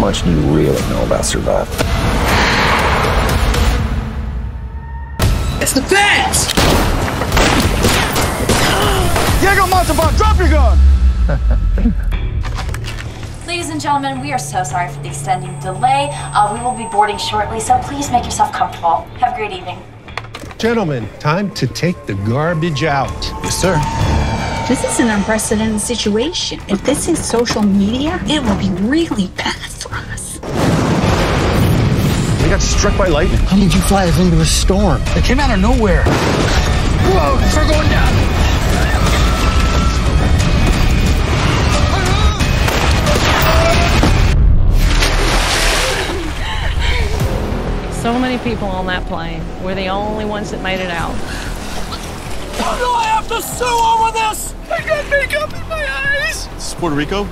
much do you really know about survival? It's the fence! Diego Montalban, drop your gun! Ladies and gentlemen, we are so sorry for the extending delay. Uh, we will be boarding shortly, so please make yourself comfortable. Have a great evening. Gentlemen, time to take the garbage out. Yes, sir. This is an unprecedented situation. If this is social media, it will be really bad for us. We got struck by lightning. How did you fly us into a storm? It came out of nowhere. Whoa, start going down. So many people on that plane. We're the only ones that made it out. Why do I have to sue over this? I got makeup in my eyes. This is Puerto Rico?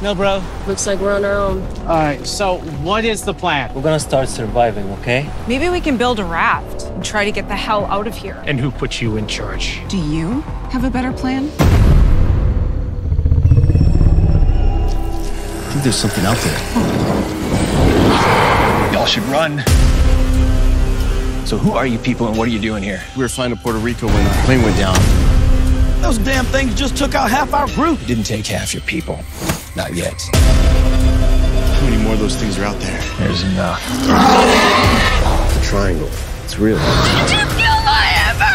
No, bro. Looks like we're on our own. All right, so what is the plan? We're gonna start surviving, okay? Maybe we can build a raft and try to get the hell out of here. And who put you in charge? Do you have a better plan? I think there's something out there. Y'all should run. So who are you people and what are you doing here? We were flying to Puerto Rico when the plane went down. Those damn things just took out half our group. Didn't take half your people. Not yet. How many more of those things are out there? There's enough. The triangle. It's real. Did you kill my ever?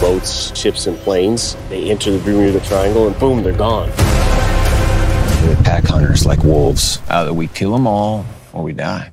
Boats, ships, and planes, they enter the Bermuda Triangle and boom, they're gone. We're pack hunters like wolves. Either we kill them all or we die.